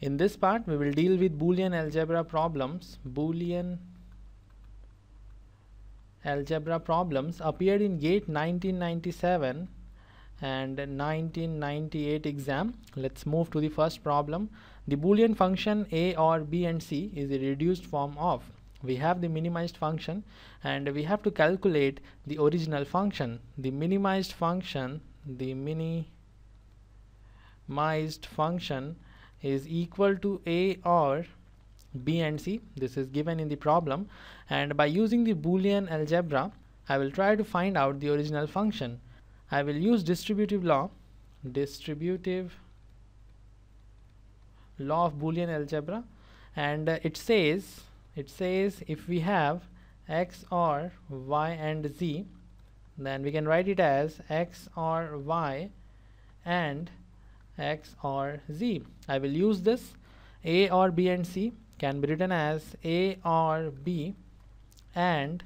In this part we will deal with Boolean algebra problems. Boolean algebra problems appeared in GATE 1997 and 1998 exam. Let's move to the first problem. The Boolean function a or b and c is a reduced form of. We have the minimized function and we have to calculate the original function. The minimized function, the minimized function is equal to a or b and c. This is given in the problem. And by using the boolean algebra I will try to find out the original function. I will use distributive law distributive law of boolean algebra. And uh, it says it says if we have x or y and z then we can write it as x or y and x or z. I will use this a or b and c can be written as a or b and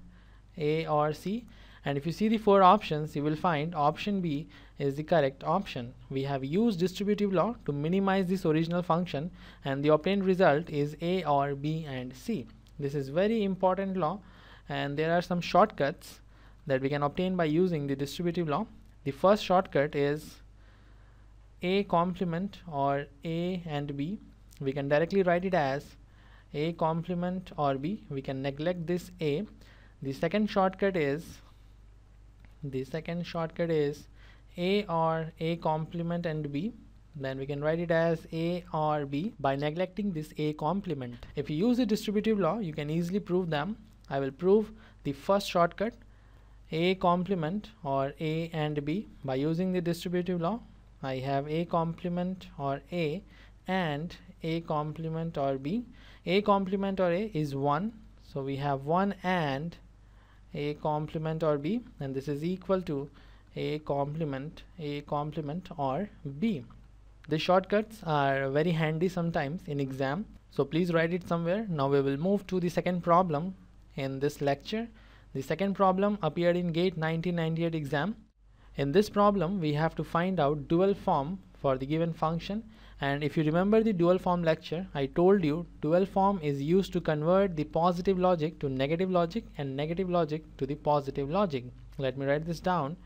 a or c and if you see the four options you will find option B is the correct option. We have used distributive law to minimize this original function and the obtained result is A or B and C. This is very important law and there are some shortcuts that we can obtain by using the distributive law. The first shortcut is a complement or a and b we can directly write it as a complement or b. We can neglect this a. The second shortcut is the second shortcut is a or a complement and b. Then we can write it as a or b. By neglecting this a complement if you use the distributive law you can easily prove them. I will prove the first shortcut a complement or a and b. By using the distributive law I have a complement or a and a complement or b. A complement or a is 1 so we have 1 and a complement or b and this is equal to a complement a complement or b. The shortcuts are very handy sometimes in exam. So please write it somewhere. Now we will move to the second problem in this lecture. The second problem appeared in gate 1998 exam in this problem we have to find out dual form for the given function. And if you remember the dual form lecture I told you dual form is used to convert the positive logic to negative logic and negative logic to the positive logic. Let me write this down.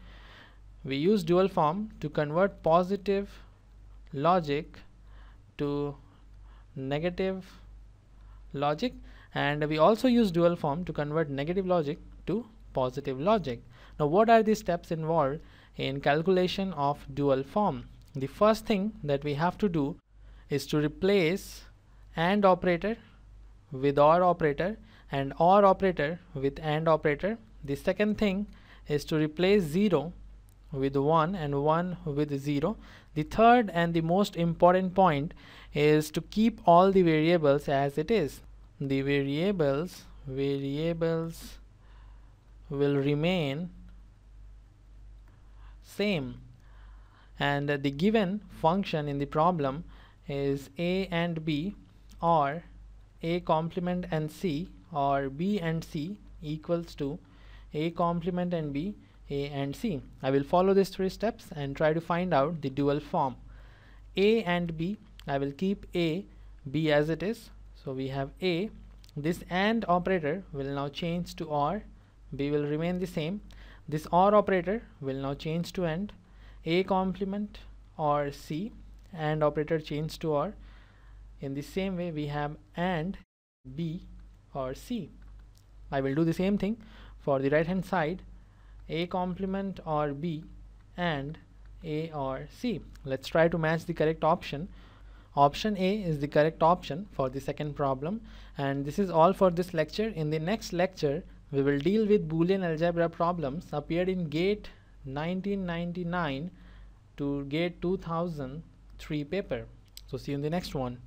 We use dual form to convert positive logic to negative logic. And we also use dual form to convert negative logic to positive logic now what are the steps involved in calculation of dual form. The first thing that we have to do is to replace AND operator with OR operator and OR operator with AND operator. The second thing is to replace 0 with 1 and 1 with 0. The third and the most important point is to keep all the variables as it is. The variables variables will remain same. And the given function in the problem is a and b or a complement and c or b and c equals to a complement and b a and c. I will follow these three steps and try to find out the dual form. A and b I will keep a b as it is. So we have a. This AND operator will now change to OR b will remain the same this OR operator will now change to AND. A complement or C AND operator change to OR. In the same way we have AND B or C. I will do the same thing for the right hand side A complement or B and A or C. Let's try to match the correct option. Option A is the correct option for the second problem and this is all for this lecture. In the next lecture we will deal with Boolean algebra problems appeared in GATE 1999 to GATE 2003 paper. So see you in the next one.